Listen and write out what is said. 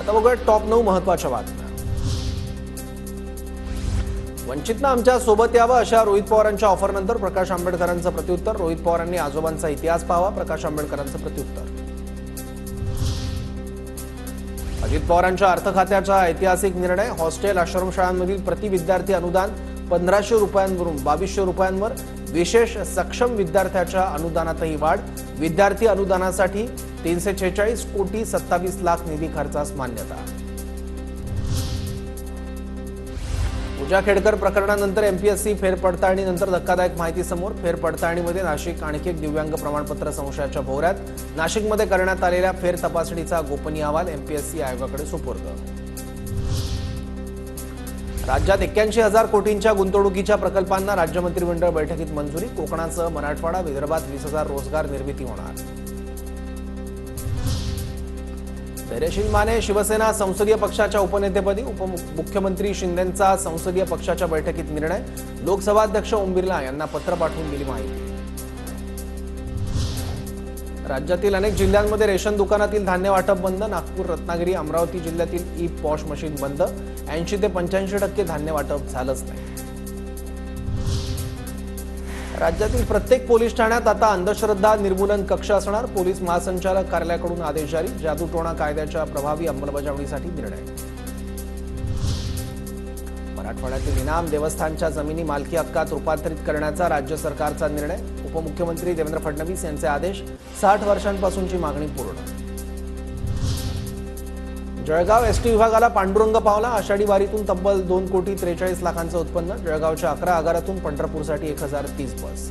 आता बघूया टॉप नऊ महत्त्वाच्या बातम्या. वंचितनं आमच्यासोबत यावं अशा रोहित पवारांच्या ऑफरनंतर प्रकाश आंबेडकरांचं प्रत्युत्तर. रोहित पवारांनी आजोबांचा इतिहास पाहावा प्रकाश आंबेडकरांचं प्रत्युत्तर. अजित पवारांच्या अर्थ खात्याचा ऐतिहासिक निर्णय हॉस्टेल आश्रमशाळांमधील प्रति विद्यार्थी अनुदान पंधराशे रुपयांवरून बावीसशे रुपयांवर. विशेष सक्षम विद्यार्थ्याच्या अनुदानातही वाढ. विद्यार्थी अनुदानासाठी तीनशे छेचाळीस कोटी सत्तावीस लाख निधी खर्चास मान्यता. पूजा खेडकर प्रकरणानंतर एमपीएससी फेरपडताळणीनंतर धक्कादायक माहिती समोर फेरपडताळणीमध्ये नाशिक आणखी एक दिव्यांग प्रमाणपत्र संशयाच्या भोवऱ्यात. नाशिकमध्ये करण्यात आलेल्या फेर तपासणीचा गोपनीय अहवाल एमपीएससी आयोगाकडे सुपूर्द. राज्यात एक्क्याऐंशी हजार कोटींच्या गुंतवणुकीच्या प्रकल्पांना राज्य मंत्रिमंडळ बैठकीत मंजुरी कोकणासह मराठवाडा विदर्भात वीस हजार रोजगार निर्मिती होणार. धैर्यशील माने शिवसेना संसदीय पक्षाच्या उपनेतेपदी उपमुख्यमंत्री शिंदेंचा संसदीय पक्षाच्या बैठकीत निर्णय. लोकसभा अध्यक्ष ओम बिर्ला यांना पत्र पाठवून दिली माहिती. राज्यातील अनेक जिल्ह्यांमध्ये रेशन दुकानातील धान्य वाटप बंद नागपूर रत्नागिरी अमरावती जिल्ह्यातील ई पॉश मशीन बंद. ऐंशी ते पंच्याऐंशी टक्के धान्य वाटप झालंच नाही. राज्यातील प्रत्येक पोलीस ठाण्यात आता अंधश्रद्धा निर्मूलन कक्ष असणार. पोलीस महासंचालक कार्यालयाकडून आदेश जारी. जादूटोणा कायद्याच्या प्रभावी अंमलबजावणीसाठी निर्णय. मराठवाड्यातील इनाम देवस्थानच्या जमिनी मालकी हक्कात रूपांतरित करण्याचा राज्य सरकारचा निर्णय. उपमुख्यमंत्री देवेंद्र फडणवीस यांचे आदेश. साठ वर्षांपासूनची मागणी पूर्ण. जळगाव एसटी विभागाला पांडुरंग पावला आषाढी वारीतून तब्बल दोन कोटी त्रेचाळीस लाखांचं उत्पन्न जळगावच्या अकरा आगारातून पंढरपूरसाठी एक हजार तीस बस.